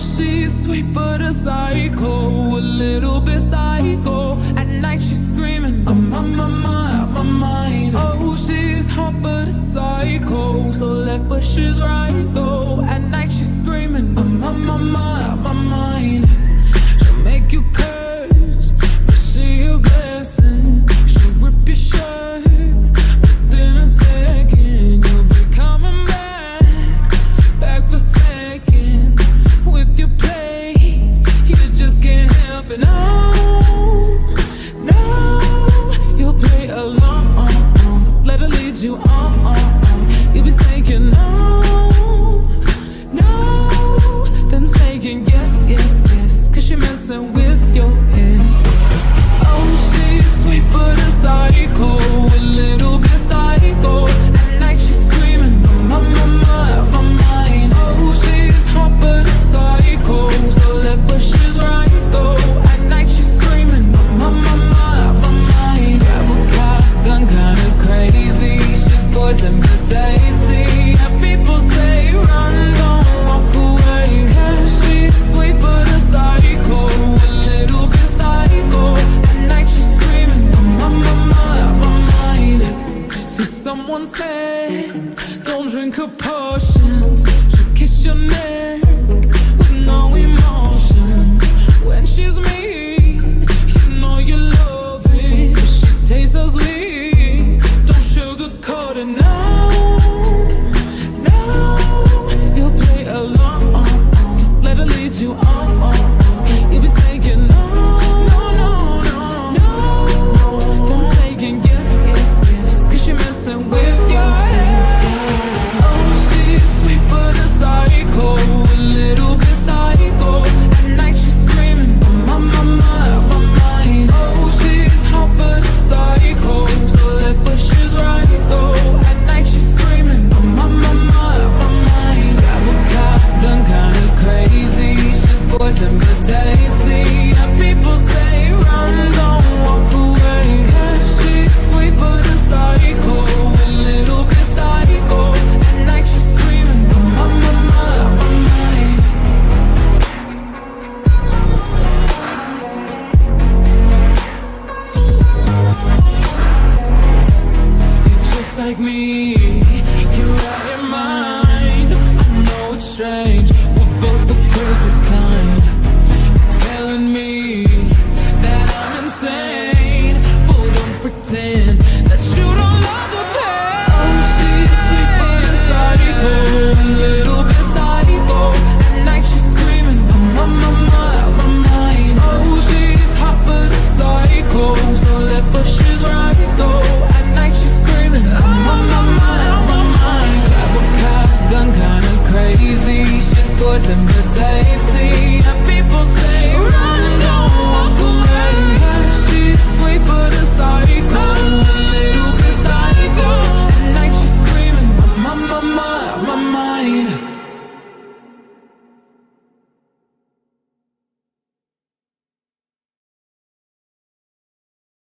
she's sweet but a psycho, a little bit psycho. At night she's screaming, I'm on my mind, out my mind. Oh, she's hot but a psycho, so left but she's right though. At night she's screaming, I'm on my mind, out my mind. But no, no, you'll play along. Let her lead you on. someone said, don't drink her potions. She kisses kiss your neck with no emotion. When she's mean, you know you love it. She tastes as me. Don't sugarcoat it now. you are play along. Let her lead you on.